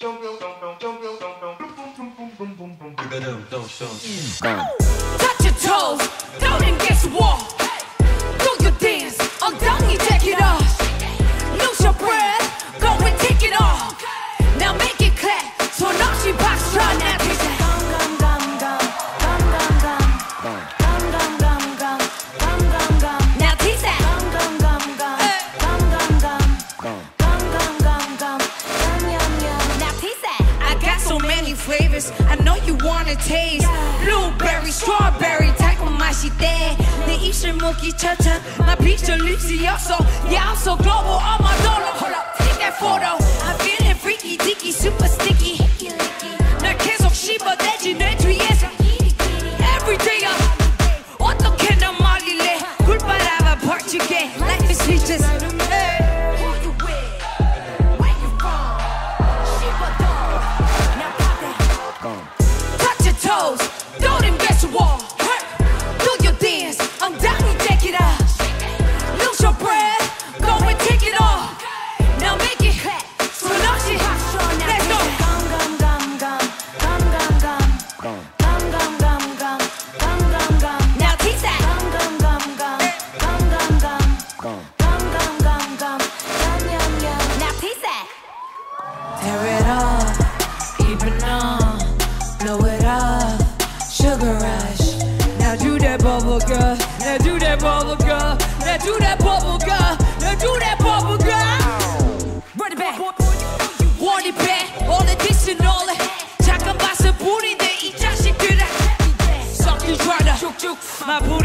Touch your toes, you wanna taste. Blueberry, strawberry, 달콤 맛이 돼. 내 입술 목이 차차. My picture 립스였어. Yeah, I'm so global. All my dollar. Hold up, take that photo. I'm feeling freaky, dicky, super sticky. 날 계속 씹어대지 내 뒤에서. Every day I'm 어떻게 난 말일래? 불바람아 버티게. Life is sweet, just. Hey. blow it off, sugar rush. Now do that bubble girl, now do that bubble girl, now do that bubble girl, now do that bubble girl. Run it back. Want it back, all of this and all that. 잠깐 봐서 부리네 이 자식들아. 썩기 좋아라, my booty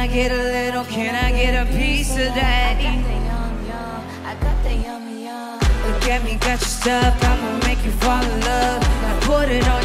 I get a little, can I get a piece of that? I got the yum yum, I got the yum yum. Look at me, got your stuff, I'ma make you fall in love. I put it on